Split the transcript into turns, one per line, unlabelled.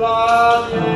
Love you.